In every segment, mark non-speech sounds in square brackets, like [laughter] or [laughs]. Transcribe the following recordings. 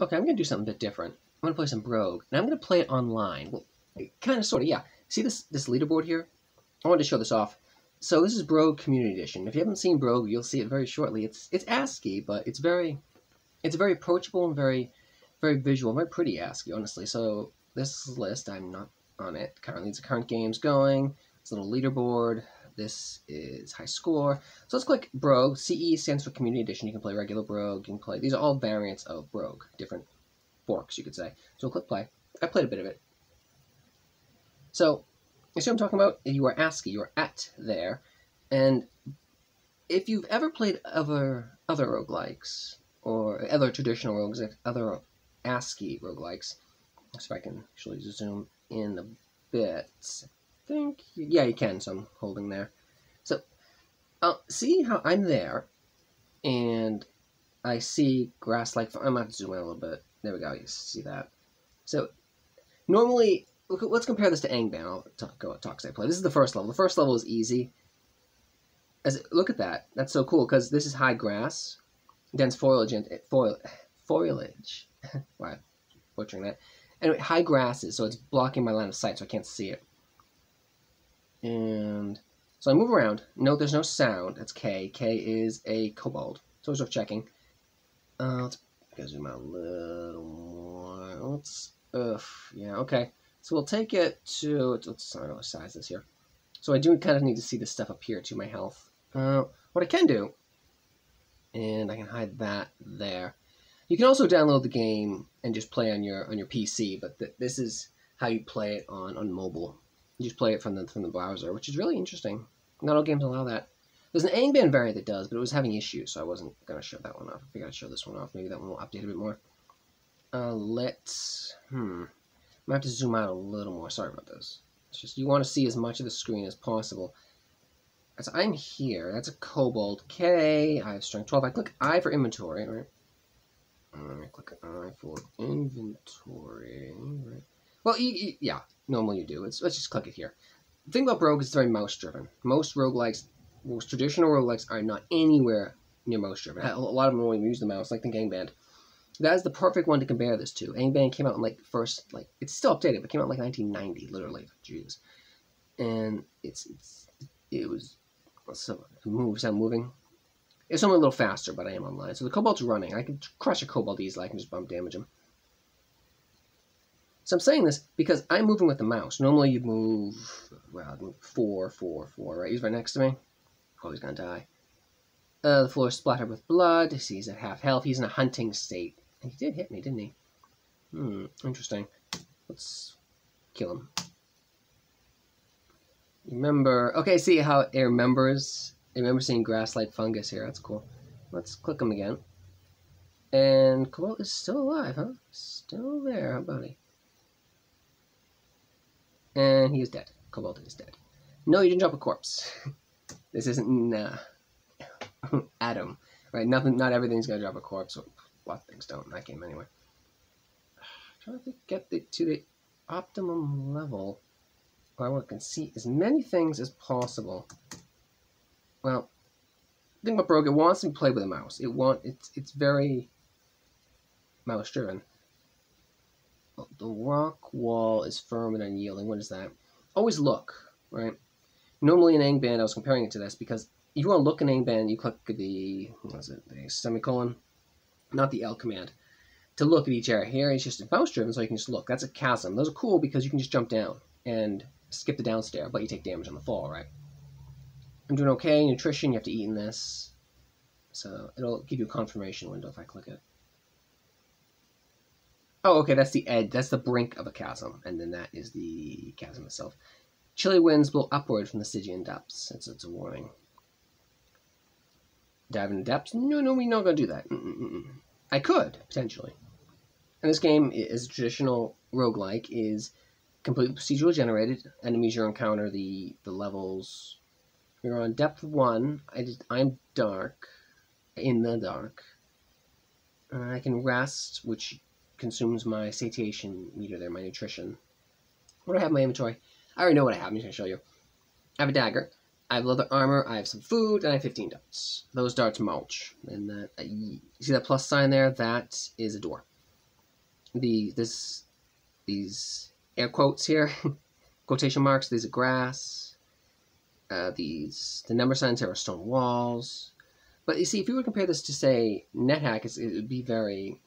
Okay, I'm gonna do something a bit different. I'm gonna play some Brogue, and I'm gonna play it online. Well, kind of, sort of, yeah. See this this leaderboard here? I wanted to show this off. So this is Brogue Community Edition. If you haven't seen Brogue, you'll see it very shortly. It's it's ASCII, but it's very it's very approachable and very very visual, very pretty ASCII, honestly. So this list, I'm not on it currently. It's current games going. It's a little leaderboard. This is high score. So let's click Brogue. CE stands for Community Edition. You can play regular Brogue. You can play. These are all variants of Brogue, different forks, you could say. So we'll click play. I played a bit of it. So you see what I'm talking about? You are ASCII. You are at there, and if you've ever played other other roguelikes or other traditional rogues, other ASCII roguelikes, if I can actually zoom in a bit think, yeah, you can, so I'm holding there. So, uh, see how I'm there, and I see grass like, I'm going to zoom in a little bit. There we go, you see that. So, normally, look, let's compare this to Angband. I'll talk, go talk I play. This is the first level. The first level is easy. As Look at that. That's so cool, because this is high grass, dense foliage, and foil, foliage. [laughs] wow, butchering that. Anyway, high grasses, so it's blocking my line of sight, so I can't see it. And so I move around. No, there's no sound. That's K. K is a kobold. So it's worth checking. Uh, let's zoom out a little more. Let's, ugh, yeah, okay. So we'll take it to, let's, I don't know what size this here. So I do kind of need to see this stuff up here to my health. Uh, what I can do, and I can hide that there. You can also download the game and just play on your on your PC, but th this is how you play it on, on mobile. You just play it from the from the browser, which is really interesting. Not all games allow that. There's an Angband variant that does, but it was having issues, so I wasn't going to show that one off. I figured I'd show this one off. Maybe that one will update a bit more. Uh, let's... Hmm. I might have to zoom out a little more. Sorry about this. It's just you want to see as much of the screen as possible. So I'm here. That's a Kobold. K. I have strength 12. I click I for inventory, right? I click I for inventory, right? Well, yeah, normally you do. Let's, let's just click it here. The thing about Brogue is it's very mouse-driven. Most roguelikes, most traditional roguelikes are not anywhere near mouse-driven. A lot of them only use the mouse, like the Angband. That is the perfect one to compare this to. Angband came out in like first, like it's still updated, but came out in like 1990, literally. Jesus, and it's it's it was so moves. I'm moving. It's only a little faster, but I am online. So the kobold's running. I can crush a kobold easily. I can just bump damage him. So I'm saying this because I'm moving with the mouse. Normally you move, well, move four, four, four, right? He's right next to me. Oh, he's gonna die. Uh, the floor is splattered with blood. He's at half health. He's in a hunting state. And he did hit me, didn't he? Hmm, interesting. Let's kill him. Remember, okay, see how it remembers, remember seeing grass-like fungus here. That's cool. Let's click him again. And Kobold is still alive, huh? Still there, huh, buddy? And he is dead. Kobold is dead. No, you didn't drop a corpse. [laughs] this isn't nah. Uh, [laughs] Adam. Right, nothing not everything's gonna drop a corpse. A lot of things don't in that game anyway. [sighs] Trying to get the, to the optimum level where I can see as many things as possible. Well, the thing about Brogue, it wants to play with a mouse. It want it's it's very mouse driven. The rock wall is firm and unyielding. What is that? Always look, right? Normally in Angband, I was comparing it to this because if you want to look in Angband, you click the, what is it, the semicolon, not the L command, to look at each area. Here it's just mouse driven, so you can just look. That's a chasm. Those are cool because you can just jump down and skip the downstairs, but you take damage on the fall, right? I'm doing okay. Nutrition, you have to eat in this. So it'll give you a confirmation window if I click it. Oh, okay, that's the edge. That's the brink of a chasm, and then that is the chasm itself. Chilly winds blow upward from the Stygian depths. It's, it's a warning. Dive into depths? No, no, we're not going to do that. Mm -mm -mm. I could, potentially. And this game is traditional roguelike, is completely procedurally generated. Enemies you encounter, the, the levels. You're on depth 1. I just, I'm dark. In the dark. Uh, I can rest, which consumes my satiation meter there, my nutrition. What do I have in my inventory? I already know what I have. I'm just going to show you. I have a dagger. I have leather armor. I have some food, and I have 15 darts. Those darts mulch. And that, uh, you see that plus sign there? That is a door. the this these air quotes here, [laughs] quotation marks. These are grass. Uh, these the number signs here are stone walls. But you see, if you were to compare this to say NetHack, it would be very.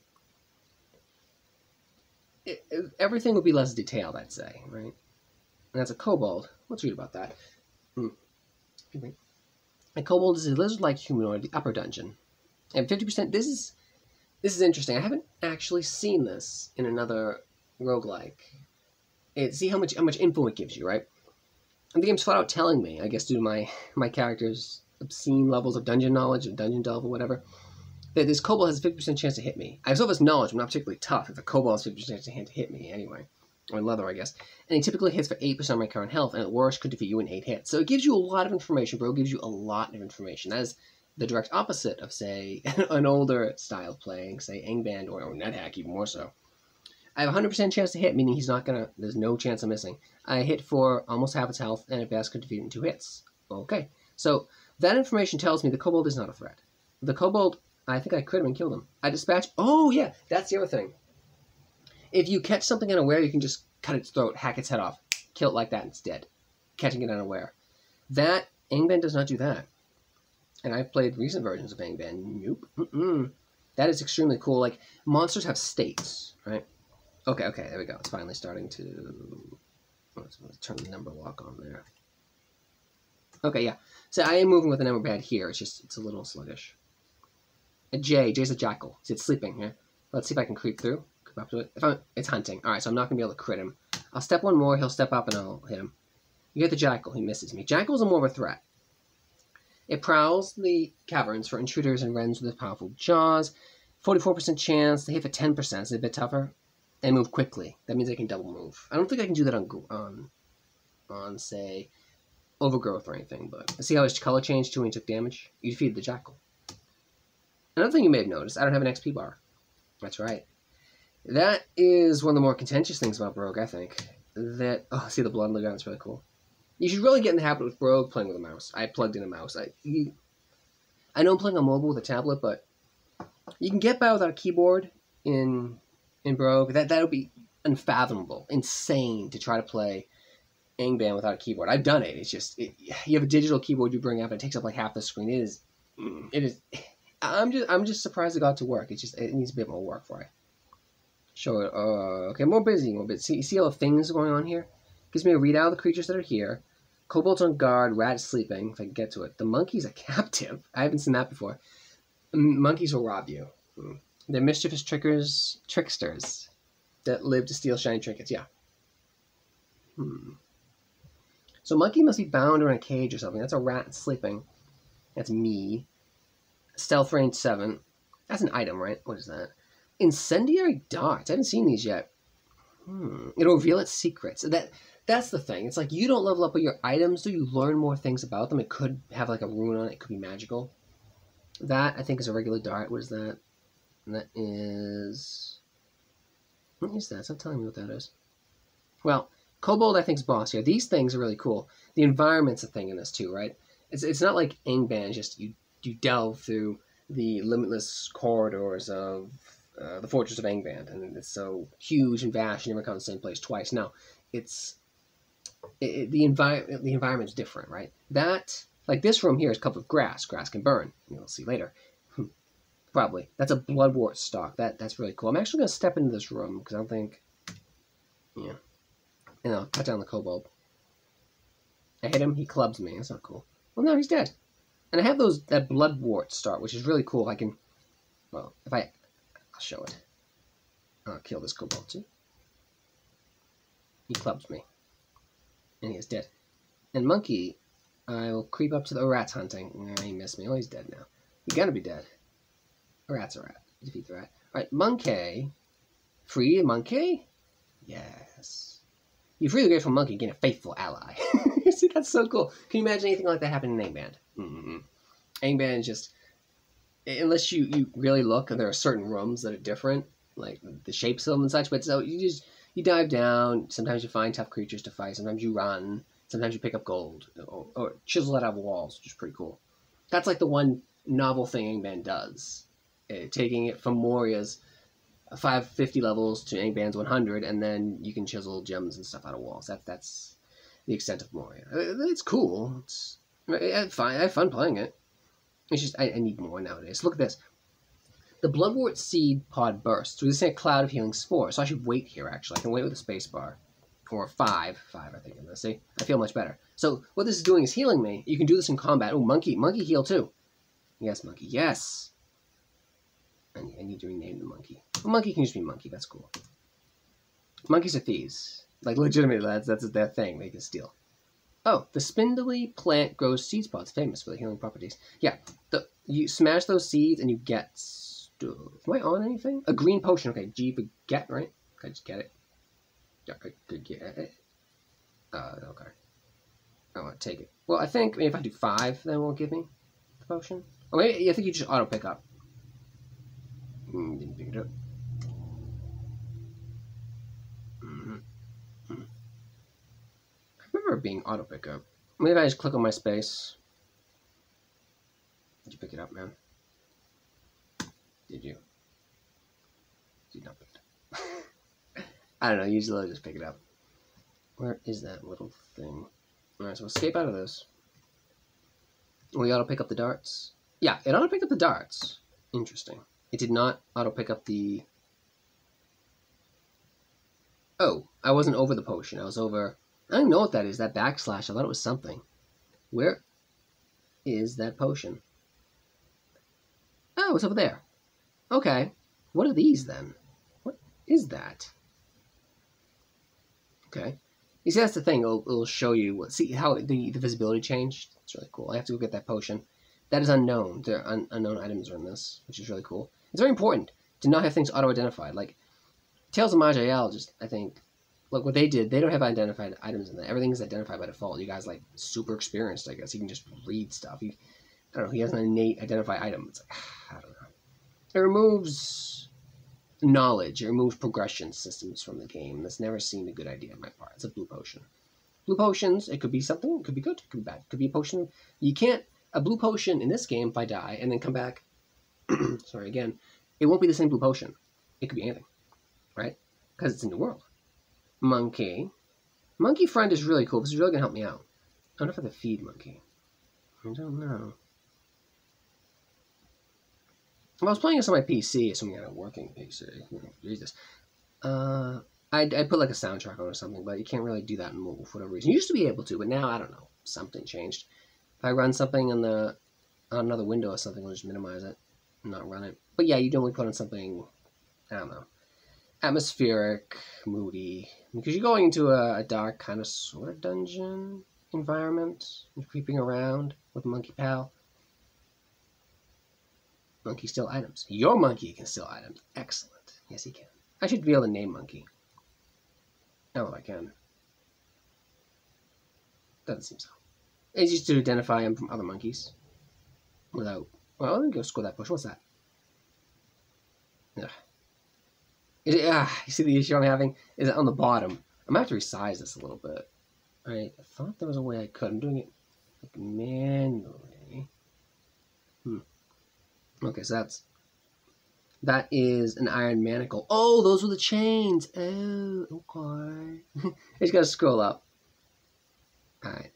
It, everything would be less detailed, I'd say, right? And that's a kobold. Let's read about that. Hmm. A kobold is a lizard-like humanoid, the upper dungeon, and fifty percent. This is this is interesting. I haven't actually seen this in another roguelike. It, see how much how much info it gives you, right? And the game's flat out telling me, I guess due to my my character's obscene levels of dungeon knowledge, of dungeon delve, or whatever, that this kobold has a 50% chance to hit me. I have so much knowledge, I'm not particularly tough. If a kobold has 50% chance to hit me, anyway. Or leather, I guess. And he typically hits for 8% of my current health, and at worst could defeat you in 8 hits. So it gives you a lot of information, bro. It gives you a lot of information. That is the direct opposite of, say, [laughs] an older style playing, say, Angband or, or NetHack, even more so. I have a 100% chance to hit, meaning he's not gonna, there's no chance of missing. I hit for almost half its health, and at best could defeat in two hits. Okay, so that information tells me the kobold is not a threat. The kobold, I think I crit him and killed him. I dispatch, oh yeah, that's the other thing. If you catch something unaware, you can just cut its throat, hack its head off, kill it like that, and it's dead. Catching it unaware. That, Angband does not do that. And I've played recent versions of Angband. Nope. Mm-mm. That is extremely cool. Like, monsters have states, right? Okay, okay, there we go. It's finally starting to... Let's turn the number lock on there. Okay, yeah. So I am moving with the number pad here. It's just, it's a little sluggish. A J. J's a jackal. See, it's sleeping here. Let's see if I can creep through. Creep up to it. If I'm, it's hunting. Alright, so I'm not going to be able to crit him. I'll step one more. He'll step up and I'll hit him. You get the jackal. He misses me. Jackals are more of a threat. It prowls the caverns for intruders and wrens with powerful jaws. 44% chance. They hit for 10%. It's a bit tougher. They move quickly. That means I can double move. I don't think I can do that on, on, on say, overgrowth or anything, but see how his color changed too when he took damage? You defeated the jackal. Another thing you may have noticed, I don't have an XP bar. That's right. That is one of the more contentious things about Brogue, I think. That, oh, see the blood on the gun, it's really cool. You should really get in the habit with Brogue playing with a mouse. I plugged in a mouse. I, you, I know I'm playing on mobile with a tablet, but you can get by without a keyboard in in Brogue. That that would be unfathomable, insane to try to play Angband without a keyboard. I've done it. It's just it, you have a digital keyboard you bring up, and it takes up like half the screen. It is, mm, it is. I'm just I'm just surprised it got to work. It just it needs a bit more work for it. Show it. Uh, okay, more busy, more busy. See, see all the things going on here. Gives me a readout of the creatures that are here. Kobold's on guard. Rat sleeping. If I can get to it. The monkey's a [laughs] captive. I haven't seen that before. Monkeys will rob you. Hmm. They're mischievous trickers, tricksters that live to steal shiny trinkets. Yeah. Hmm. So monkey must be bound or in a cage or something. That's a rat sleeping. That's me. Stealth range 7. That's an item, right? What is that? Incendiary darts. I haven't seen these yet. Hmm. It'll reveal its secrets. That That's the thing. It's like you don't level up with your items, do you learn more things about them? It could have like a rune on it. It could be magical. That, I think, is a regular dart. What is that? And that is... What is that? Not telling me what that is. Well, Kobold, I think, is boss here. These things are really cool. The environment's a thing in this too, right? It's, it's not like Angband, just you, you delve through the limitless corridors of uh, the Fortress of Angband, and it's so huge and vast, you never come to the same place twice. Now, it's it, it, the environment. The environment's different, right? That like this room here is covered with grass. Grass can burn. You'll see later. Hmm. Probably that's a bloodwort stalk. That that's really cool. I'm actually gonna step into this room because I don't think. Yeah you know, cut down the kobold. I hit him, he clubs me. That's not cool. Well, no, he's dead. And I have those that bloodwort start, which is really cool. If I can, well, if I, I'll show it. I'll kill this kobold too. He clubs me, and he is dead. And monkey, I will creep up to the rat's hunting. he missed me. Oh, he's dead now. He gotta be dead. A rat's a rat. Defeat the rat. All right, monkey. Free monkey. Yes. You free the grateful monkey, gain a faithful ally. [laughs] See, that's so cool. Can you imagine anything like that happening in Angband? Mm-hmm. Angband just, unless you, you really look, and there are certain rooms that are different, like the shapes of them and such, but so you just, you dive down, sometimes you find tough creatures to fight, sometimes you run, sometimes you pick up gold, or, or chisel it out of walls, which is pretty cool. That's like the one novel thing Angband does. Uh, taking it from Moria's 550 levels to Angband's 100, and then you can chisel gems and stuff out of walls. That, that's the extent of Moria. Uh, It's cool. It's I I had fun playing it. It's just, I, I need more nowadays. Look at this. The Bloodwort Seed pod bursts, releasing a cloud of healing spores. So I should wait here, actually. I can wait with a space bar. Or five. Five, I think I'm to see. I feel much better. So what this is doing is healing me. You can do this in combat. Oh, monkey. Monkey heal, too. Yes, monkey. Yes. I need, I need to rename the monkey. A monkey can just be monkey. That's cool. Monkeys are thieves. Like, legitimately, that's, that's their thing. They can steal. Oh, the spindly plant grows seed pods, famous for the healing properties. Yeah, the you smash those seeds and you get. Am I on anything? A green potion. Okay, G for get, right? I just get it? Yeah, I could get it. Uh, okay. I want to take it. Well, I think maybe if I do five, then it won't give me the potion. Oh, maybe I think you just auto pick up. Mm, didn't pick it up. Mhm. Mm. It being auto pickup. Maybe I just click on my space. Did you pick it up, man? Did you? Did not pick it up. I don't know. Usually I just pick it up. Where is that little thing? Alright, so escape out of this. We auto pick up the darts. Yeah, it auto pick up the darts. Interesting. It did not auto pick up the. Oh, I wasn't over the potion. I was over. I don't know what that is. That backslash. I thought it was something. Where is that potion? Oh, it's over there. Okay. What are these then? What is that? Okay. You see, that's the thing. It'll, it'll show you. What, see how the, the visibility changed? It's really cool. I have to go get that potion. That is unknown. There are un, unknown items are in this, which is really cool. It's very important to not have things auto-identified. Like Tales of Maj'Eyal, just I think, look what they did. They don't have identified items in there. Everything's identified by default. You guys like super experienced, I guess. You can just read stuff. He, I don't know. He has an innate identify item. It's like [sighs] I don't know. It removes knowledge. It removes progression systems from the game. That's never seemed a good idea on my part. It's a blue potion. Blue potions. It could be something. It could be good. It could be bad. It could be a potion. You can't a blue potion in this game. If I die and then come back, [clears throat] sorry again, it won't be the same blue potion. It could be anything, right? Because it's a new world. Monkey. Monkey friend is really cool. This is really gonna help me out. I wonder if I have to feed monkey. I don't know. If I was playing this on my PC, assuming I had a working PC, Jesus, uh, I'd, I'd put like a soundtrack on or something, but you can't really do that in mobile for whatever reason. You used to be able to, but now I don't know. Something changed. If I run something in the on another window or something, I'll just minimize it and not run it. But yeah, you normally put on something, I don't know, atmospheric, moody, because you're going into a, a dark kind of sort of dungeon environment. You're creeping around with Monkey Pal. Monkey steal items. Your monkey can steal items. Excellent. Yes, he can. I should be able to name monkey. Oh, I can. Doesn't seem so. It's just to identify him from other monkeys. Without. Well, let me go score that bush. What's that? Ugh. It, ah, you see the issue I'm having? Is it on the bottom? I'm gonna have to resize this a little bit. I thought there was a way I could. I'm doing it like manually. Hmm. Okay, so that's that is an iron manacle. Oh, those were the chains. Oh, okay. [laughs] I just gotta scroll up. Alright.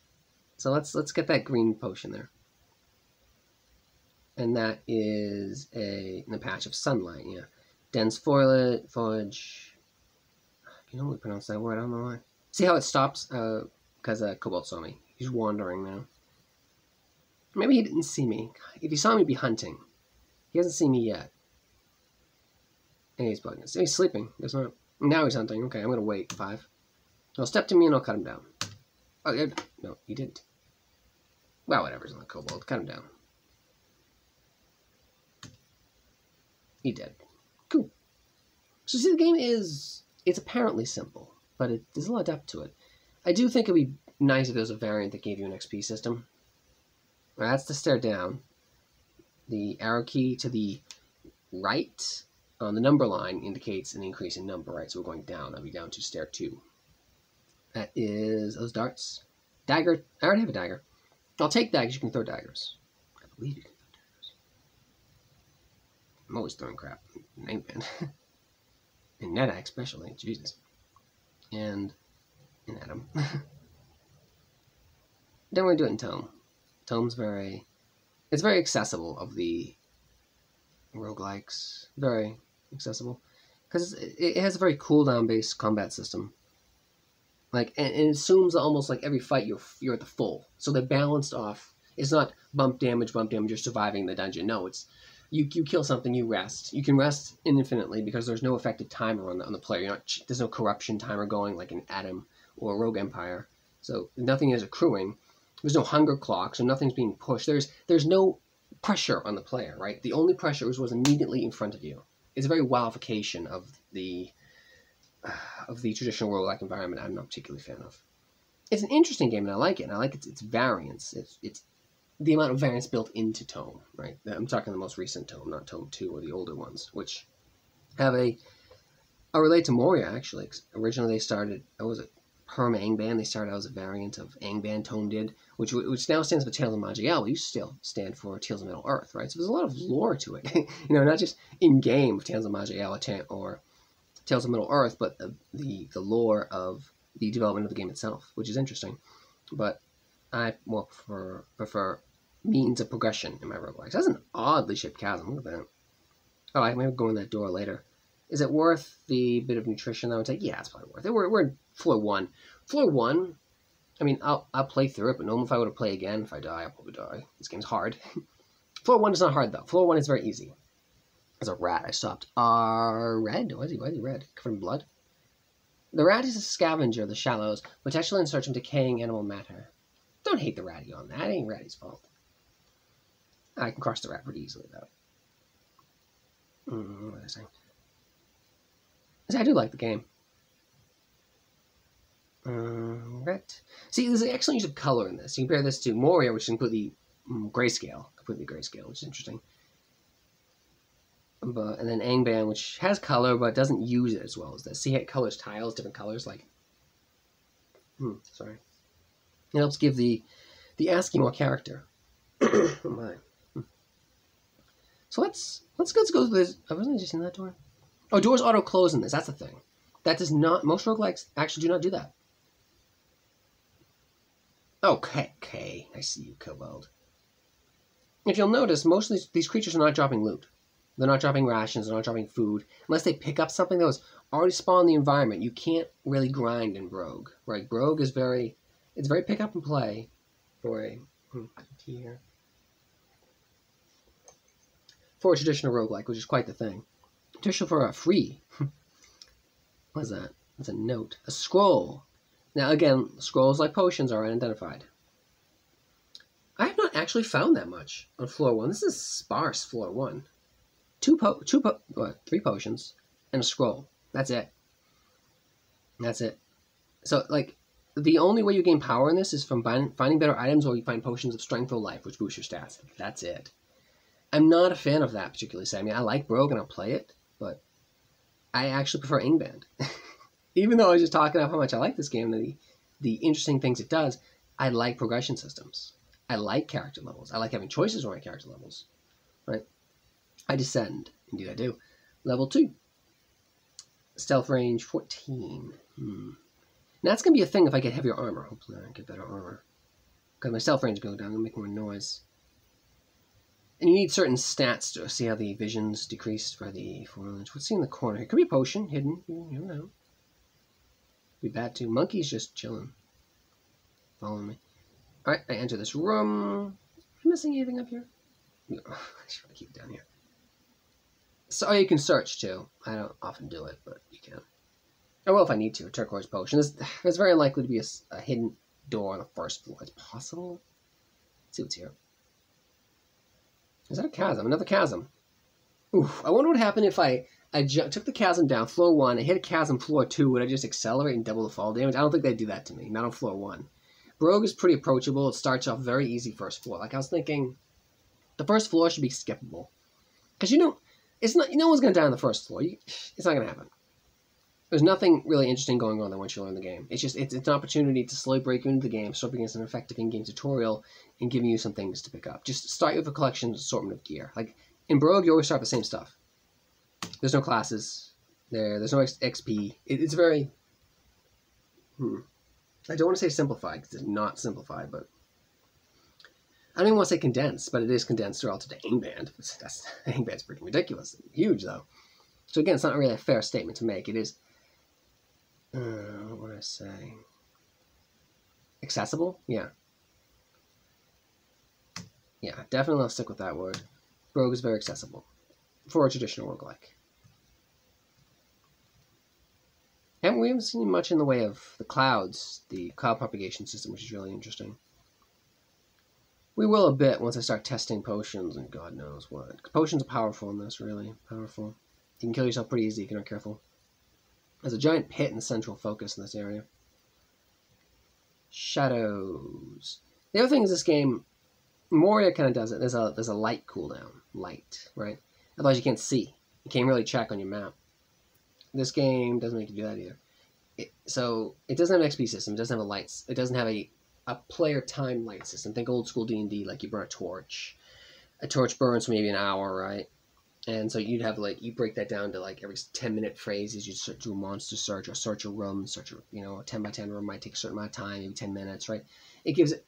So let's let's get that green potion there. And that is a a patch of sunlight, yeah. Dense foliage foliage. I can only pronounce that word, I don't know why. See how it stops? Uh because uh, Kobold saw me. He's wandering now. Maybe he didn't see me. If he saw me, he'd be hunting. He hasn't seen me yet. And he's bugging us. He's sleeping. Not. Now he's hunting. Okay, I'm gonna wait. Five. He'll step to me and I'll cut him down. Oh, yeah. no, he didn't. Well, whatever's on the kobold. Cut him down. He did. So see, the game is it's apparently simple, but it, there's a lot of depth to it. I do think it'd be nice if there was a variant that gave you an XP system. That's the stair down. The arrow key to the right on the number line indicates an increase in number, right? So we're going down. I'll be down to stair two. That is those darts. Dagger. I already have a dagger. I'll take because you can throw daggers. I believe you can throw daggers. I'm always throwing crap. Name man. [laughs] in NetHack especially, Jesus, and in. Don't really do it in Tome. Tome's very, it's very accessible of the roguelikes. Very accessible because it, has a very cooldown based combat system. Like and, and, it assumes almost like every fight you're you're at the full, so they're balanced off. It's not bump damage, bump damage. You're surviving the dungeon. No, it's you, you kill something, you rest. You can rest infinitely because there's no effective timer on the, on the player. You're not, there's no corruption timer going like an ADOM or Rogue Empire. So nothing is accruing. There's no hunger clock, so nothing's being pushed. There's there's no pressure on the player, right? The only pressure was, was immediately in front of you. It's a very wildfication of the uh, of the traditional roguelike environment I'm not particularly a fan of. It's an interesting game and I like it. And I like its, its variance. It's, it's the amount of variance built into Tome, right? I'm talking the most recent Tome, not Tome 2 or the older ones, which have a. I relate to Moria, actually. Originally, they started, what was it? PernAngband. They started out as a variant of Angband Tome did, which which now stands for Tales of but used to still stand for Tales of Middle Earth, right? So there's a lot of lore to it. [laughs] you know, not just in game of Tales of Maj'Eyal or Tales of Middle Earth, but the, the, the lore of the development of the game itself, which is interesting. But I more prefer, prefer means of progression in my roguelikes. That's an oddly shaped chasm. Look at that. Oh, I may go in that door later. Is it worth the bit of nutrition that I would take? Yeah, it's probably worth it. We're, we're in floor one. Floor one, I mean, I'll, I'll play through it, but normally if I were to play again, if I die, I'll probably die. This game's hard. [laughs] floor one is not hard, though. Floor one is very easy. As a rat, I stopped. Uh, red? Why is he, why is he red? Covered in blood? The rat is a scavenger of the shallows, potentially in search of decaying animal matter. Don't hate the ratty on that. It ain't ratty's fault. I can cross the rat pretty easily, though. Mm, what was I saying? I do like the game. Right. See, there's an excellent use of color in this. You compare this to Moria, which is completely um, grayscale, completely grayscale, which is interesting. But and then Angband, which has color but doesn't use it as well as this. See, it colors tiles, different colors, like. Hmm, sorry. It helps give the the ASCII more character. oh [coughs] my. So let's let's let's go through this. I wasn't just in that door. Oh, doors auto close in this. That's the thing. That does not. Most roguelikes actually do not do that. Okay, okay. I see you, Kobold. If you'll notice, most of these, these creatures are not dropping loot. They're not dropping rations. They're not dropping food. Unless they pick up something that was already spawned in the environment, you can't really grind in Brogue. Right? Brogue is very. It's very pick up and play for a. Hmm, here for a traditional roguelike, which is quite the thing. Traditional for a free. [laughs] what is that? That's a note. A scroll. Now, again, scrolls like potions are unidentified. I have not actually found that much on floor one. This is sparse floor one. Two po, two po, what, three potions and a scroll. That's it. That's it. So, like, the only way you gain power in this is from finding better items or you find potions of strength or life, which boost your stats. That's it. I'm not a fan of that particularly. Mean, I like Brogue and I'll play it, but I actually prefer Angband. [laughs] Even though I was just talking about how much I like this game and the, the interesting things it does, I like progression systems. I like character levels. I like having choices on my character levels. Right? I descend. Indeed, I do. Level 2. Stealth range 14. Hmm. Now, that's going to be a thing if I get heavier armor. Hopefully, I get better armor. Because my stealth range go down and make more noise. And you need certain stats to see how the vision's decreased for the foliage. What's in the corner? It could be a potion hidden. You never know. Be bad too. Monkey's just chilling. Following me. Alright, I enter this room. Am I missing anything up here? No, [laughs] I should keep down here. So oh, you can search too. I don't often do it, but you can. Oh, I will if I need to. Turquoise potion. There's, there's very likely to be a, a hidden door on the first floor. It's possible. Let's see what's here. Is that a chasm? Another chasm. Oof. I wonder what happened if I, I took the chasm down, floor one, I hit a chasm floor two, would I just accelerate and double the fall damage? I don't think they'd do that to me, not on floor one. Brogue is pretty approachable. It starts off very easy first floor. Like I was thinking, the first floor should be skippable. Because you know, it's not, you no one's going to die on the first floor. You, it's not going to happen there's nothing really interesting going on there once you learn the game. It's just it's, it's an opportunity to slowly break you into the game, start against an effective in-game tutorial, and giving you some things to pick up. Just start with a collection assortment of gear. Like in Brogue, you always start with the same stuff. There's no classes. There, there's no XP. It, it's very. Hmm. I don't want to say simplified because it's not simplified, but I don't even want to say condensed, but it is condensed relative to Angband. That's [laughs] Angband's pretty ridiculous, huge though. So again, it's not really a fair statement to make. It is. Uh, what would I say? Accessible? Yeah. Yeah, definitely I'll stick with that word. Brogue is very accessible for a traditional roguelike. And we haven't seen much in the way of the clouds, the cloud propagation system, which is really interesting. We will a bit once I start testing potions and God knows what. Potions are powerful in this, really powerful. You can kill yourself pretty easy if you're not careful. There's a giant pit in central focus in this area. Shadows. The other thing is this game, Moria kind of does it. There's a there's a light cooldown, light, right? Otherwise you can't see. You can't really check on your map. This game doesn't make you do that either. It, so it doesn't have an XP system. It doesn't have a lights. It doesn't have a a player time light system. Think old school D and D, like you burn a torch. A torch burns for maybe an hour, right? And so you'd have like you break that down to like every ten minute phrases. You would do a monster search or search a room, search a you know a ten by ten room might take a certain amount of time, maybe ten minutes, right? It gives it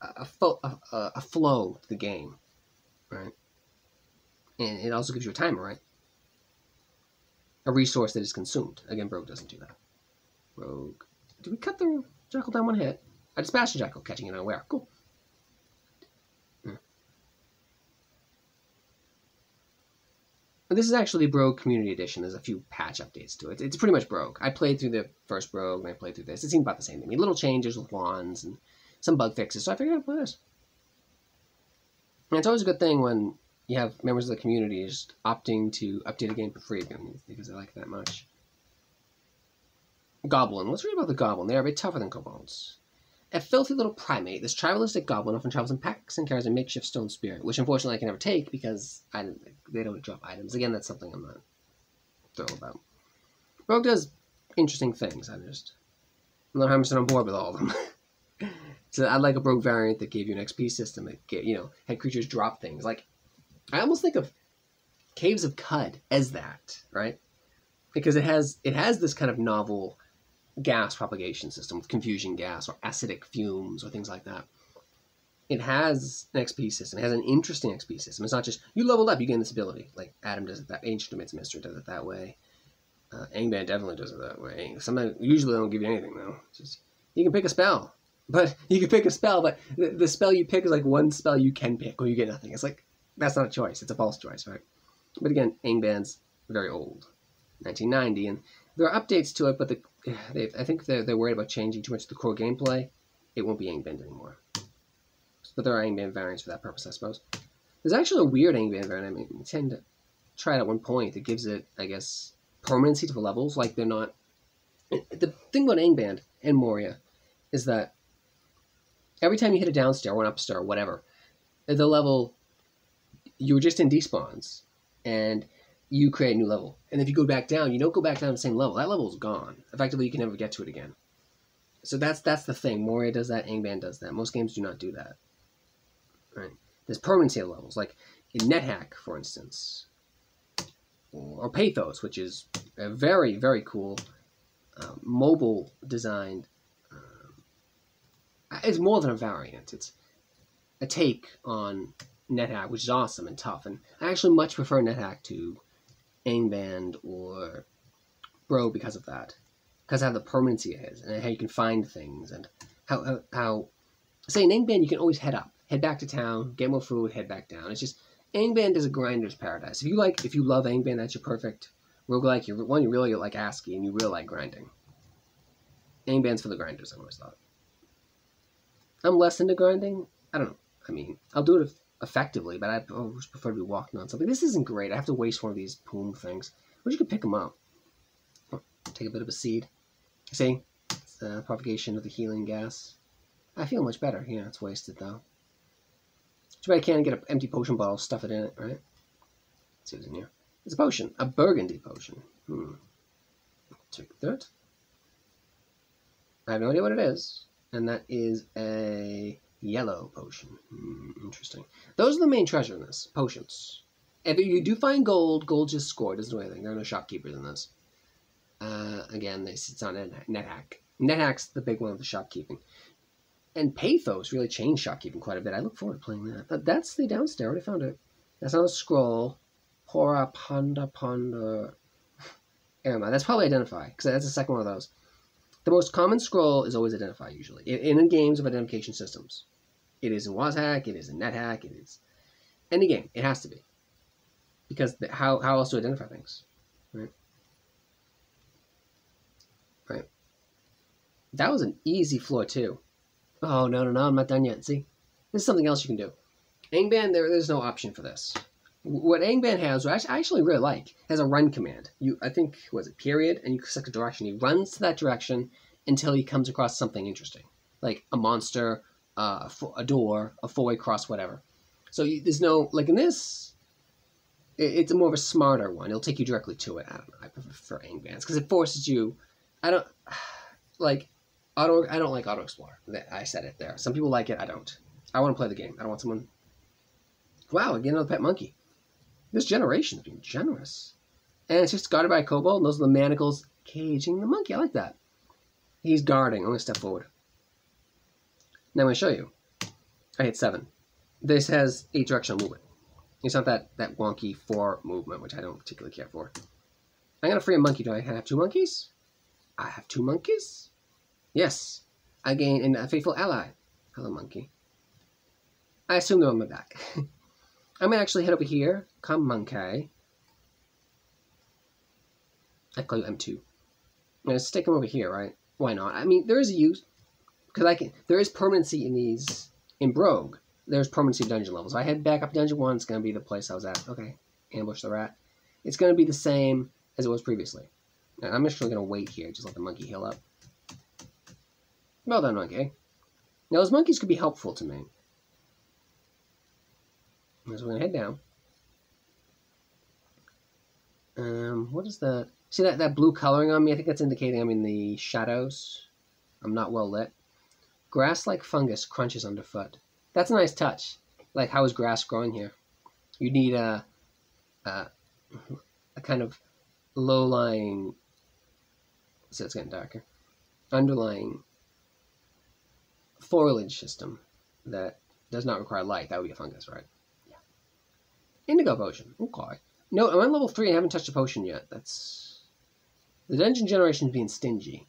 a, a, a, flow to the game, right? And it also gives you a timer, right? A resource that is consumed. Again, Brogue doesn't do that. Brogue. Did we cut the jackal down one hit? I dispatched the jackal, catching it unaware. Cool. This is actually Brogue Community Edition. There's a few patch updates to it. It's pretty much Brogue. I played through the first Brogue and I played through this. It seemed about the same thing. Little changes with wands and some bug fixes, so I figured I'd play this. And it's always a good thing when you have members of the community just opting to update a game for free because they like it that much. Goblin. Let's read about the Goblin. They are a bit tougher than kobolds. A filthy little primate, this tribalistic goblin often travels in packs and carries a makeshift stone spear, which unfortunately I can never take because I they don't drop items. Again, that's something I'm not thrilled about. Brogue does interesting things. I'm just I'm not 100 on board with all of them. [laughs] so I'd like a Brogue variant that gave you an XP system that get, you know had creatures drop things. Like I almost think of Caves of Qud as that, right? Because it has it has this kind of novel gas propagation system with confusion gas or acidic fumes or things like that. It has an XP system. It has an interesting XP system. It's not just you leveled up, you gain this ability. Like ADOM does it that Ancient Mystery does it that way. Uh, definitely does it that way. Sometimes usually they don't give you anything though. It's just you can pick a spell, but [laughs] you can pick a spell, but the, the spell you pick is like one spell you can pick, or you get nothing. It's like that's not a choice. It's a false choice, right? But again, Angband's very old, 1990, and there are updates to it, but the, [sighs] I think they're, they're worried about changing too much of the core gameplay. It won't be Angband anymore. But there are Angband variants for that purpose, I suppose. There's actually a weird Angband variant. I mean, tend to try it at one point. It gives it, I guess, permanency to the levels. Like they're not. [clears throat] The thing about Angband and Moria is that every time you hit a downstair or an upstair or whatever, the level you were just in despawns, and you create a new level. And if you go back down, you don't go back down to the same level. That level is gone. Effectively, you can never get to it again. So that's that's the thing. Moria does that. Angband does that. Most games do not do that. Right? There's permanency of levels, like in NetHack, for instance, or Pathos, which is a very very cool uh, mobile designed. Uh, it's more than a variant. It's a take on NetHack, which is awesome and tough. And I actually much prefer NetHack to Angband or Bro because of that. Because of how the permanency is and how you can find things and how, how, how say in Angband you can always head up, head back to town, get more food, head back down. It's just Angband is a grinder's paradise. If you like, if you love Angband, that's your perfect roguelike. You're one, you really like ASCII and you really like grinding. Angband's for the grinders. I've always thought. I'm less into grinding. I don't know. I mean, I'll do it if effectively, but I always prefer to be walking on something. This isn't great. I have to waste one of these poom things. But you could pick them up. Take a bit of a seed. See? It's the propagation of the healing gas. I feel much better. Yeah, it's wasted though. Too bad I can't get an empty potion bottle, stuff it in it, right? Let's see what's in here. It's a potion. A burgundy potion. Hmm. Take that. I have no idea what it is. And that is a Yellow potion. Hmm, interesting. Those are the main treasure in this. Potions. If you do find gold, gold just scored. Doesn't do anything. There are no shopkeepers in this. Uh, again, this it's on NetHack. NetHack's the big one with the shopkeeping. And Pathos really changed shopkeeping quite a bit. I look forward to playing that. But that's the downstairs. I already found it. That's not a scroll. Pora Panda Panda. [laughs] Mind. That's probably Identify, because that's the second one of those. The most common scroll is always Identify, usually, in, in games of identification systems. It is in WASHack, it is in NetHack, it is any game. It has to be. Because the, how, how else to identify things? Right? Right. That was an easy floor, too. Oh, no, no, no, I'm not done yet. See? This is something else you can do. Angband, there, there's no option for this. What Angband has, which I actually really like, has a run command. You, I think, was it period, and you select a direction. He runs to that direction until he comes across something interesting, like a monster, uh, a door, a four-way cross, whatever. So you, there's no like in this. It, it's a more of a smarter one. It'll take you directly to it. I don't know. I prefer Angbands because it forces you. I don't [sighs] like auto. I don't like Auto Explorer. I said it there. Some people like it. I don't. I want to play the game. I don't want someone. Wow, again another pet monkey. This generation is being generous. And it's just guarded by a kobold, and those are the manacles caging the monkey. I like that. He's guarding. I'm going to step forward. Now I'm going to show you. I hit 7. This has 8 directional movement. It's not that, that wonky 4 movement, which I don't particularly care for. I'm going to free a monkey. Do I have two monkeys? I have two monkeys? Yes. I gain a faithful ally. Hello, monkey. I assume they're on my back. [laughs] I'm gonna actually head over here. Come, monkey. I call you M2. I'm gonna stick him over here, right? Why not? I mean, there is a use because I can. There is permanency in these in Brogue. There's permanency dungeon levels. If I head back up dungeon one. It's gonna be the place I was at. Okay, ambush the rat. It's gonna be the same as it was previously. I'm actually gonna wait here. Just let the monkey heal up. Well done, monkey. Now, those monkeys could be helpful to me. So we're to head down. Um, what is that? See that, that blue coloring on me? I think that's indicating I'm in the shadows. I'm not well lit. Grass-like fungus crunches underfoot. That's a nice touch. Like, how is grass growing here? You need a, a, a kind of low-lying, so it's getting darker, underlying foliage system that does not require light. That would be a fungus, right? Indigo potion. Okay. No, I'm on level 3 and I haven't touched a potion yet. That's... The dungeon generation is being stingy.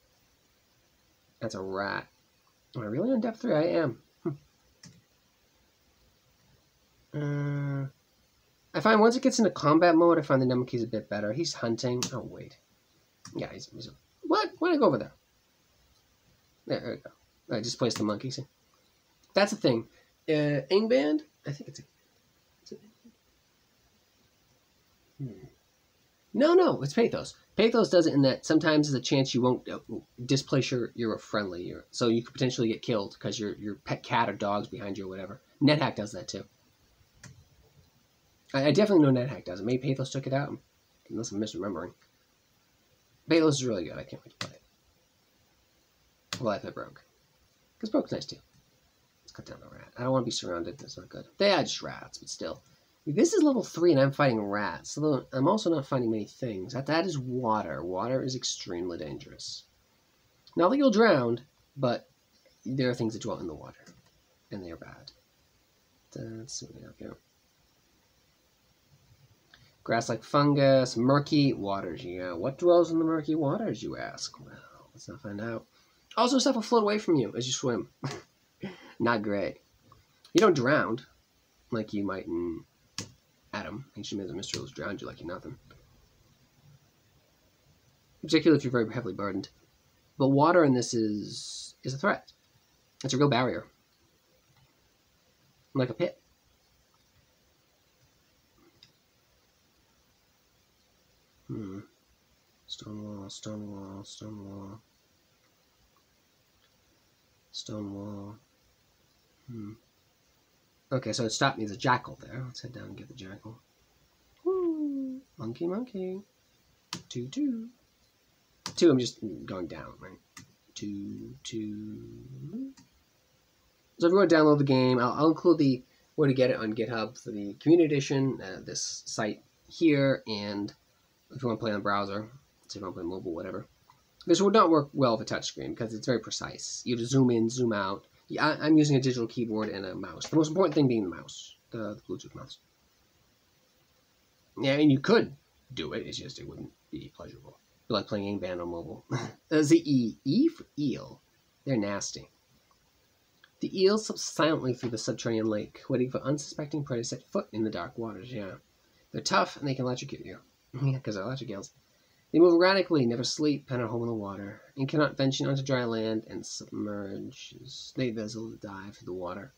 That's a rat. Am I really on depth 3? I am. Hm. Uh, I find once it gets into combat mode, I find the Nemesis a bit better. He's hunting. Oh, wait. Yeah, he's... he's a, what? Why did I go over there? There, there we go. I just placed the monkey. See? That's the thing. Uh, Angband? I think it's a No, no, it's pathos. Pathos does it in that sometimes there's a chance you won't uh, displace your your friendly, your, so you could potentially get killed because your your pet cat or dog's behind you or whatever. NetHack does that too. I, I definitely know NetHack does it. Maybe Pathos took it out, unless I'm misremembering. Pathos is really good. I can't wait to play it. Well, I play Brogue. Because Brogue's nice too. Let's cut down the rat. I don't want to be surrounded. That's not good. They just rats, but still. This is level 3 and I'm fighting rats. So I'm also not fighting many things. That, that is water. Water is extremely dangerous. Not that you'll drown, but there are things that dwell in the water. And they are bad. Let's see what we have here. Grass-like fungus, murky waters. Yeah, what dwells in the murky waters, you ask? Well, let's not find out. Also, stuff will float away from you as you swim. [laughs] not great. You don't drown, like you might in ADOM, and ancient myths of mysteries drowned you like you're nothing. Particularly if you're very heavily burdened. But water in this is is a threat. It's a real barrier. Like a pit. Hmm. Stone wall, stone wall, stone wall. Stone wall. Hmm. Okay, so it stopped me. There's a jackal there. Let's head down and get the jackal. Woo! Monkey, monkey. Two, two. Two, I'm just going down, right? Two, two. So if you want to download the game, I'll, I'll include the where to get it on GitHub for the Community Edition, uh, this site here, and if you want to play on the browser, if you want to play mobile, whatever. This would not work well with a touchscreen because it's very precise. You have to zoom in, zoom out. Yeah, I, am using a digital keyboard and a mouse. The most important thing being the mouse, the, the Bluetooth mouse. Yeah, and you could do it. It's just it wouldn't be pleasurable. You like playing Band on mobile. [laughs] the E, E for eel. They're nasty. The eels slip silently through the subterranean lake, waiting for unsuspecting prey to set foot in the dark waters. Yeah, they're tough and they can electrocute you. [laughs] yeah, because they're electric eels. They move erratically, never sleep, and are home in the water, and cannot venture onto dry land and submerge. They vessel dive through the water.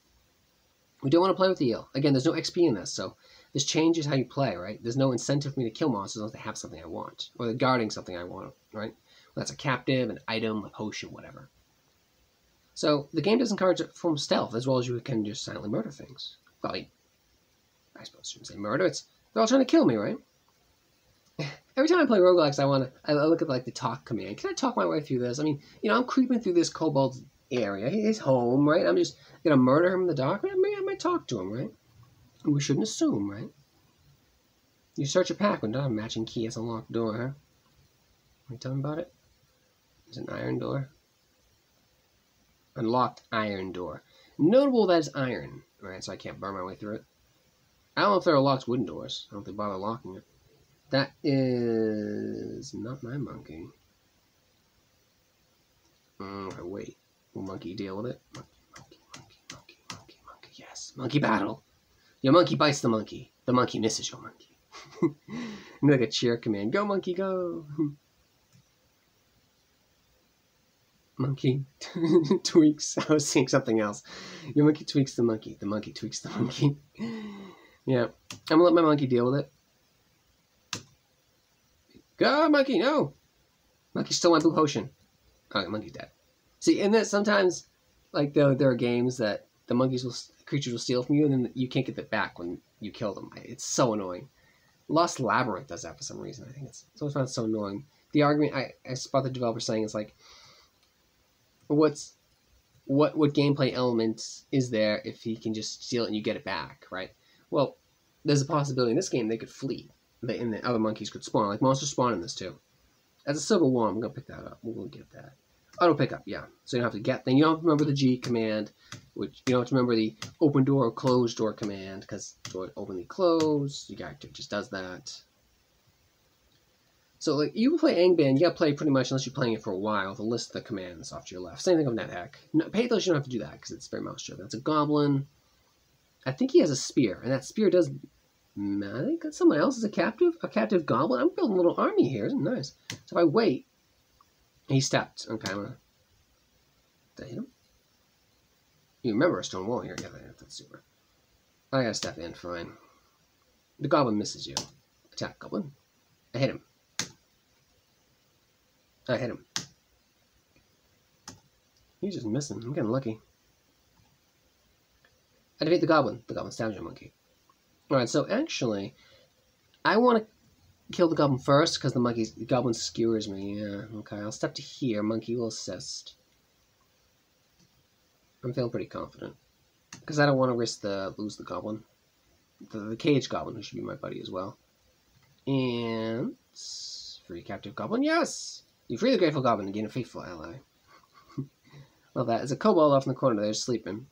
We don't want to play with the eel. Again, there's no XP in this, so this changes how you play, right? There's no incentive for me to kill monsters unless they have something I want, or they're guarding something I want, right? Well, that's a captive, an item, a potion, whatever. So the game does encourage of stealth as well as you can just silently murder things. Well, I, suppose shouldn't say murder. It's they're all trying to kill me, right? Every time I play roguelikes, I want to. I look at like the talk command. Can I talk my way through this? I mean, you know, I'm creeping through this kobold's area, his home, right? I'm just gonna murder him in the dark. Maybe I might talk to him, right? We shouldn't assume, right? You search a pack when not a matching key has a locked door, huh? Can you tell me about it? It's an iron door. Unlocked iron door. Notable that it's iron, right? So I can't burn my way through it. I don't know if there are locked wooden doors. I don't think bother locking it. That is not my monkey. Mm, wait. Will monkey deal with it? Monkey, monkey, monkey, monkey, monkey, monkey. Yes. Monkey battle. Your monkey bites the monkey. The monkey misses your monkey. [laughs] like a cheer command. Go, monkey, go. [laughs] monkey [laughs] tweaks. I was seeing something else. Your monkey tweaks the monkey. The monkey tweaks the monkey. yeah. I'm gonna let my monkey deal with it. Go, monkey, no! Monkey stole my blue potion. Alright, monkey's dead. See, and then sometimes, like, there, there are games that the monkeys will, creatures will steal from you, and then you can't get it back when you kill them. It's so annoying. Lost Labyrinth does that for some reason. I think it's, it's always found so annoying. The argument I, I spot the developer saying is like, what's what what gameplay elements is there if he can just steal it and you get it back, right? Well, there's a possibility in this game they could flee, and the other monkeys could spawn. Like monsters spawn in this too. As a silver one, I'm gonna pick that up. We'll get that. Auto pickup, yeah. So you don't have to get thing. You don't have to remember the G command, which you don't have to remember the open door or close door command because door openly close. Your character just does that. So like you play Angband, you gotta play pretty much unless you're playing it for a while. The list of the commands off to your left. Same thing with NetHack. No, Pathos, you don't have to do that because it's very mouse driven. That's a goblin. I think he has a spear, and that spear does. I think someone else is a captive, a captive goblin. I'm building a little army here. Isn't nice? So if I wait, he stepped. Okay, I'm gonna. Did I hit him? You remember a stone wall here? Yeah, that's super. I gotta step in. Fine. The goblin misses you. Attack goblin. I hit him. I hit him. He's just missing. I'm getting lucky. I defeat the goblin. The goblin stabs your monkey. Alright, so actually, I want to kill the goblin first because the monkey, the goblin skewers me. Yeah, okay. I'll step to here. Monkey will assist. I'm feeling pretty confident. Because I don't want to risk the lose the goblin. The, the cage goblin, who should be my buddy as well. And... Free captive goblin, yes! You free the Grateful Goblin and gain a faithful ally. [laughs] Love that. It's a kobold off in the corner there, sleeping.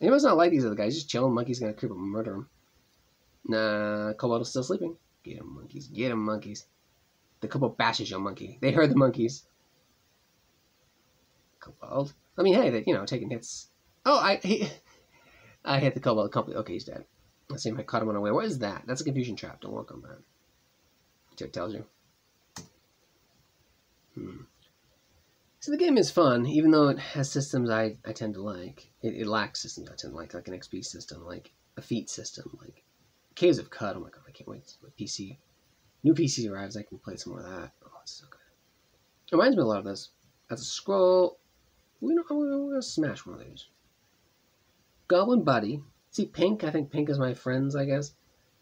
He must not like these other guys. Just chilling. Monkey's gonna creep up and murder him. Nah, kobold is still sleeping. Get him, monkeys. Get him, monkeys. The kobold bashes your monkey. They heard the monkeys. Kobold. I mean, hey, they, you know, taking hits. Oh, I he, [laughs] I hit the kobold. Okay, he's dead. Let's see if I caught him on the way. What is that? That's a confusion trap. Don't work on that. It tells you. Hmm. So the game is fun, even though it has systems I, I tend to like. It, it lacks systems I tend to like, like an XP system, like a feat system, like Caves of Qud. Oh my god, I can't wait. My PC, new PC arrives, I can play some more of that. Oh, it's so good. It reminds me a lot of this. As a scroll, we know we're gonna smash one of these. Goblin Buddy. See, Pink. I think Pink is my friends. I guess.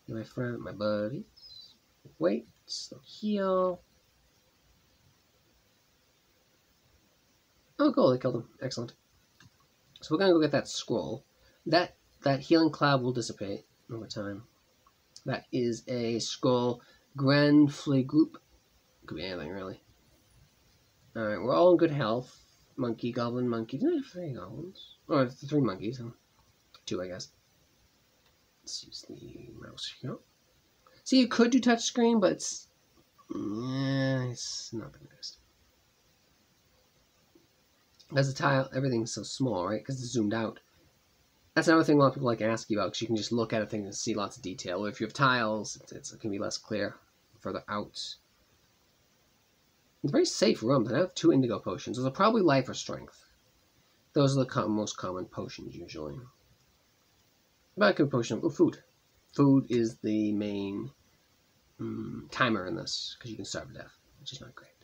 My friend, my buddies. Wait, heal. Oh, cool, they killed him. Excellent. So we're to go get that scroll. That that healing cloud will dissipate over time. That is a scroll Grand Flegoop Could be anything, really. Alright, we're all in good health. Monkey, goblin, monkey. Didn't eh, I have three goblins? Oh, I three monkeys. Huh? Two, I guess. Let's use the mouse here. See, you could do touchscreen, but it's... Yeah, it's not the best. As a tile, everything's so small, right? Because it's zoomed out. That's another thing a lot of people like to ask you about, because you can just look at a thing and see lots of detail. Or if you have tiles, it's, it's, it can be less clear further out. It's a very safe room. I have two indigo potions. Those are probably life or strength. Those are the com most common potions, usually. But could potion... Oh, food. Food is the main um, timer in this, because you can starve to death, which is not great.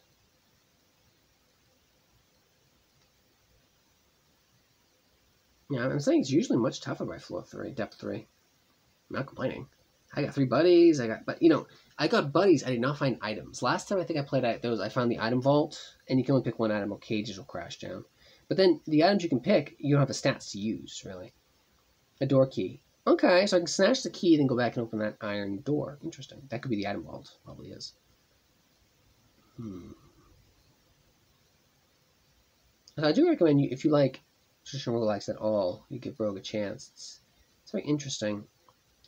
Yeah, I'm saying it's usually much tougher by floor three, depth three. I'm not complaining. I got three buddies. I got, but you know, I got buddies. I did not find items. Last time I think I played at those, I found the item vault, and you can only pick one item, or cages will crash down. But then the items you can pick, you don't have the stats to use really. A door key. Okay, so I can snatch the key, then go back and open that iron door. Interesting. That could be the item vault. Probably is. Hmm. I do recommend you if you like traditional roguelikes at all, you give Brogue a chance. It's, it's very interesting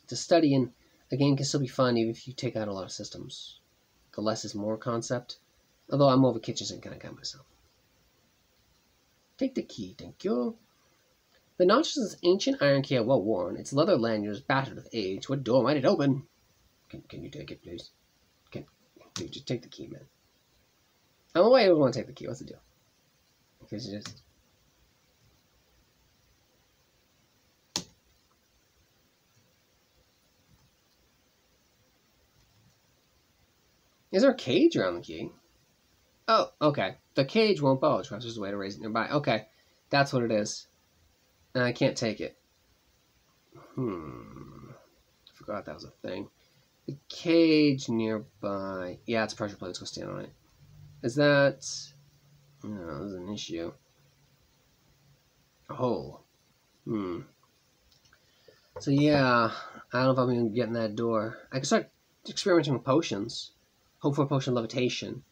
to study, and again, can still be fun even if you take out a lot of systems. The less is more concept, although I'm more of a kitchen kind of guy myself. Take the key, thank you. The notch is ancient iron key, well worn. Its leather lanyard is battered with age. What door might it open? Can, can you take it, please? Can, dude, just take the key, man. I don't know why I want to take the key. What's the deal? Because you just Is there a cage around the key? Oh, okay. The cage won't bulge. Perhaps there's a way to raise it nearby. Okay, that's what it is. And I can't take it. Hmm. I forgot that was a thing. The cage nearby. Yeah, it's a pressure plate. Let's go stand on it. Is that... No, this is an issue. A hole. Hmm. So yeah, I don't know if I'm going to get in that door. I can start experimenting with potions hope for potion levitation.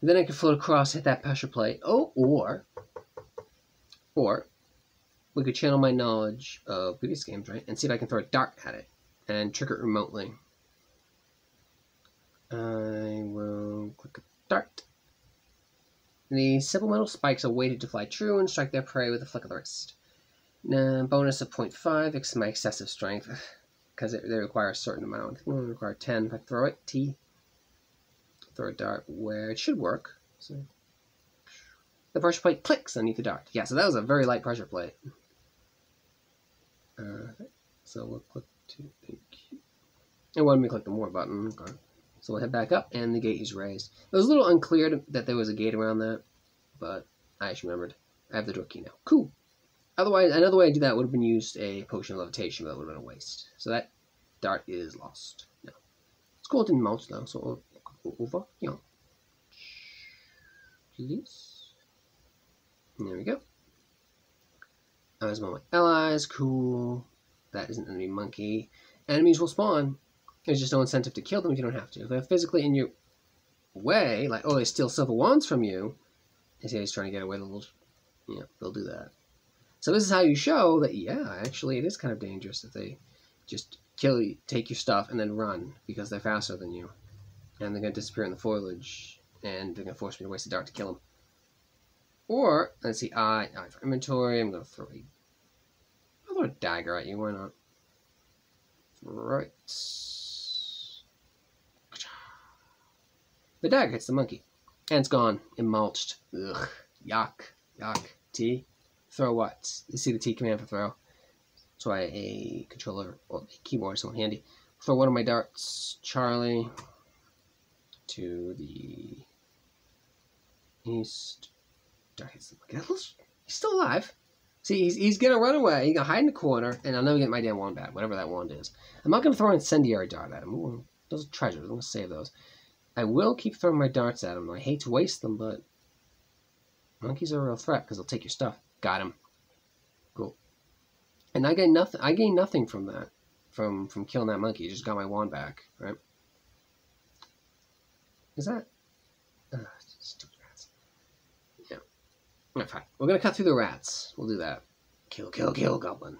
And then I can float across, hit that pressure plate. Oh, or, or, we could channel my knowledge of previous games, right? And see if I can throw a dart at it and trigger it remotely. I will click a dart. The simple metal spikes are weighted to fly true and strike their prey with a flick of the wrist. Now, bonus of 0.5, it's my excessive strength, [sighs] because they require a certain amount. I think require 10 if I throw it. T throw a dart where it should work. So the pressure plate clicks underneath the dart. Yeah, so that was a very light pressure plate. Uh, so we'll click to thank you. And when we click the more button, okay. so we'll head back up, and the gate is raised. It was a little unclear to, that there was a gate around that, but I actually remembered. I have the door key now. Cool. Otherwise, another way to do that would have been used a potion of levitation, but that would have been a waste. So that dart is lost. No. It's cool it didn't though, so over here. Please. There we go. As my allies, cool. That is an enemy monkey. Enemies will spawn. There's just no incentive to kill them if you don't have to. If they're physically in your way, like, oh, they steal silver wands from you, they say he's trying to get away, they'll, yeah, they'll do that. So this is how you show that, yeah, actually it is kind of dangerous if they just kill you, take your stuff, and then run because they're faster than you and they're going to disappear in the foliage, and they're going to force me to waste a dart to kill them. Or, let's see, I, I for inventory, I'm going to throw a, I'll throw a dagger at you, why not? Right. The dagger hits the monkey, and it's gone, and mulched. Ugh, yuck, yuck. T, throw what? You see the T command for throw. That's why a controller, or a keyboard is so handy. Throw one of my darts, Charlie to the east. [laughs] He's still alive. See, he's, he's gonna run away. He's gonna hide in the corner, and I'll never get my damn wand back, whatever that wand is. I'm not gonna throw an incendiary dart at him. Ooh, those are treasures. I'm gonna save those. I will keep throwing my darts at him. I hate to waste them, but monkeys are a real threat because they'll take your stuff. Got him. Cool. And I gain nothing. I gain nothing from that, from from killing that monkey. Just got my wand back, right? Is that... Uh, stupid rats. Yeah. Okay, fine. We're gonna cut through the rats. We'll do that. Kill, kill, kill, goblin.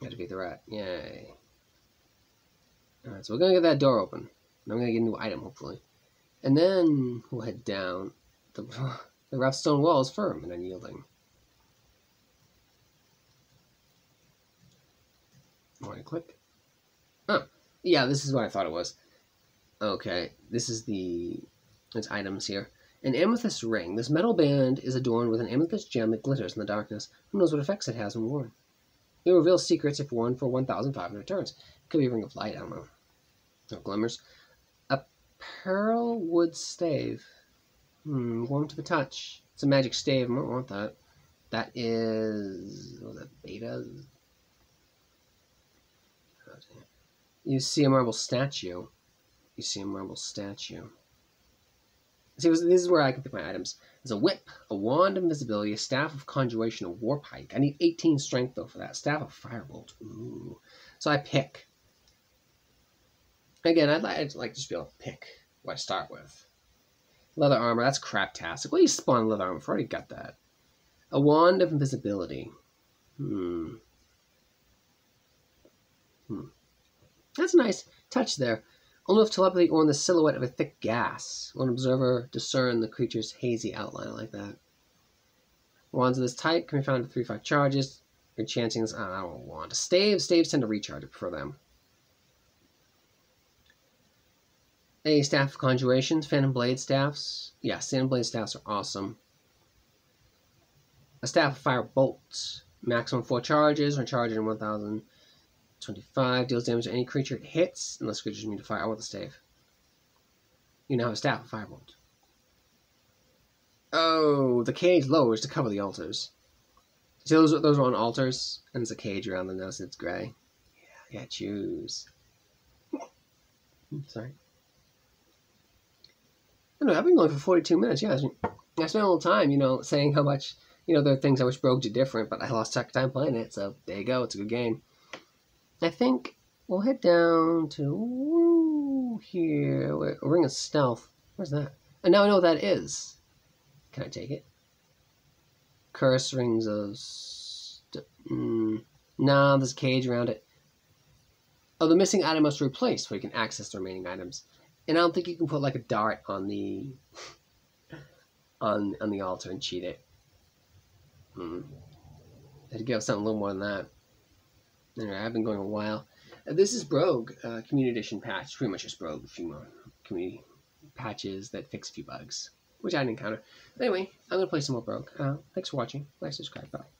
Gotta beat the rat. Yay. Alright, so we're gonna get that door open. And I'm gonna get a new item, hopefully. And then we'll head down. The, [laughs] the rough stone wall is firm and unyielding. Right click. Oh, yeah, this is what I thought it was. Okay, this is the its items here. An amethyst ring. This metal band is adorned with an amethyst gem that glitters in the darkness. Who knows what effects it has when worn? It reveals secrets if worn for 1,500 turns. Could be a ring of light, I don't know. No glimmers. A pearl wood stave. Hmm, warm to the touch. It's a magic stave. I don't want that. That is... Was that beta? You see a marble statue. You see a marble statue. See, this is where I can pick my items. There's a whip, a wand of invisibility, a staff of conjuration, a war pike. I need 18 strength though for that. Staff of firebolt. Ooh. So I pick. Again, I'd like, I'd like to just be able to pick what I start with. Leather armor, that's craptastic. What do you spawn leather armor? I've already got that. A wand of invisibility. Hmm. Hmm. That's a nice touch there. Only with telepathy or in the silhouette of a thick gas will an observer discern the creature's hazy outline like that. Wands of this type can be found in 3 5 charges. Your chancing is. I don't want. Staves. Staves tend to recharge. for them. A staff of conjurations. Phantom blade staffs. Yeah, phantom blade staffs are awesome. A staff of fire bolts. Maximum 4 charges or charged in 1000 25 deals damage to any creature it hits, unless creatures need to fire. I want the stave. You now have a staff of firebolt. Oh, the cage lowers to cover the altars. See, those, those are on altars, and there's a cage around them now, so it's gray. Yeah, yeah, choose. Hmm, sorry. I know, I've been going for 42 minutes, yeah. I spent a little time, you know, saying how much, you know, there are things I wish Brogue did different, but I lost track of time playing it, so there you go, it's a good game. I think we'll head down to here. Ring of Stealth. Where's that? And now I know what that is. Can I take it? Curse Rings of... Mm, nah, there's a cage around it. Oh, the missing item must replaced so you can access the remaining items. And I don't think you can put like a dart on the [laughs] on on the altar and cheat it. Hmm. I'd give something a little more than that. Anyway, I've been going a while. Uh, this is Brogue, uh, Community Edition patch. Pretty much just Brogue, a few more community patches that fix a few bugs, which I didn't encounter. Anyway, I'm going to play some more Brogue. Uh, thanks for watching. Like, subscribe. Bye.